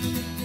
Bye.